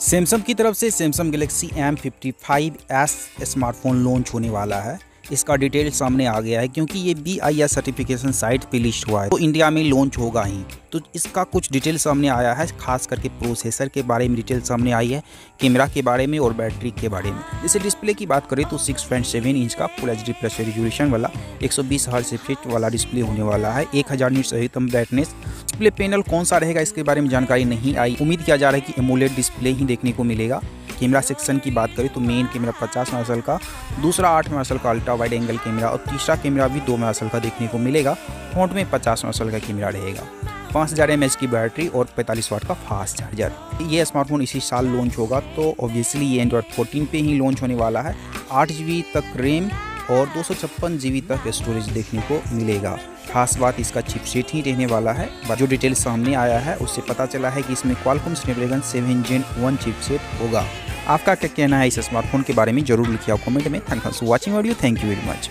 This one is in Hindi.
सैमसंग की तरफ़ से Samsung Galaxy M fifty five S smartphone launch होने वाला है। इसका डिटेल सामने आ गया है, क्योंकि ये B I S certification site पे लिस्ट हुआ है। तो इंडिया में लॉन्च होगा ही। तो इसका कुछ डिटेल सामने आया है, खास करके प्रोसेसर के बारे में डिटेल सामने आई है कैमरा के बारे में और बैटरी के बारे में। जैसे डिस्प्ले की बात करें तो सिक्स पॉइंट सेवन इंच का full H D plus resolution वाला, एक सौ बीस हर फिट वाला डिस्प्ले होने वाला है, एक हज़ार नीट अधिकतम ब्राइटनेस डिस्प्ले पैनल कौन सा रहेगा, इसके बारे में जानकारी नहीं आई। उम्मीद किया जा रहा है कि एमोलेट डिस्प्ले ही देखने को मिलेगा। कैमरा सेक्शन की बात करें तो मेन कैमरा 50 मेगापिक्सल का, दूसरा 8 मेगापिक्सल का अल्ट्रा वाइड एंगल कैमरा और तीसरा कैमरा भी 2 मेगापिक्सल का देखने को मिलेगा। फ्रंट में 50 मेगापिक्सल का कैमरा रहेगा। पाँच हज़ार एम की बैटरी और 45 वाट का फास्ट चार्जर। ये स्मार्टफ़ोन इसी साल लॉन्च होगा तो ऑब्वियसली ये एंड्रॉयड 14 पे ही लॉन्च होने वाला है। आठ तक रैम और दो सौ तक स्टोरेज देखने को मिलेगा। खास बात इसका चिपसेट ही रहने वाला है। जो डिटेल सामने आया है, उससे पता चला है कि इसमें Qualcomm Snapdragon seven gen one chipset होगा। आपका क्या कहना है इस स्मार्टफ़ोन के बारे में? ज़रूर लिखिए कमेंट में। Thank for watching video thank you very much